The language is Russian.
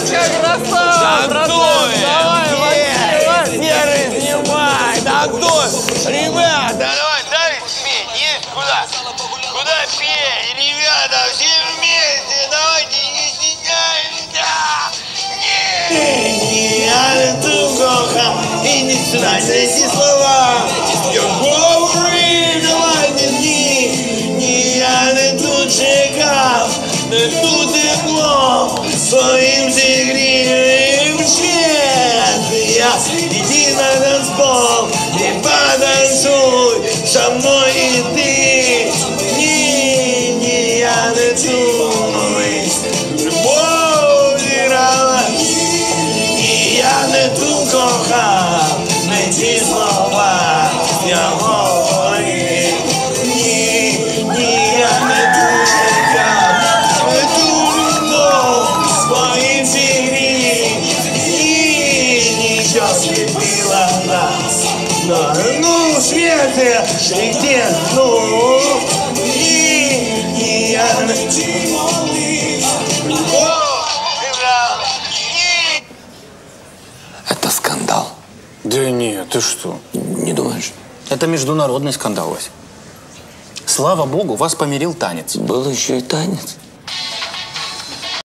Васька, красава, братан! Давай, Васька, Васька! Серый, снимай! Да кто? Ребята, давай, дальше петь. Есть куда? Куда петь? Ребята, все вместе, давайте не стесняемся! Не, я тут коха, и не сюда, эти слова. Свет. Иди на танцпол не потанцуй со мной и ты. Не, не я тут, любовь играла. І я не ту кохав, не ті слова я сліпила нас. На ну світе, де ну? Ні, ні, я не ту любов играла. Ні. Это скандал. Да нет, ты что? Не думаешь? Это международный скандал, Вася. Слава богу, вас помирил танец. Был еще и танец.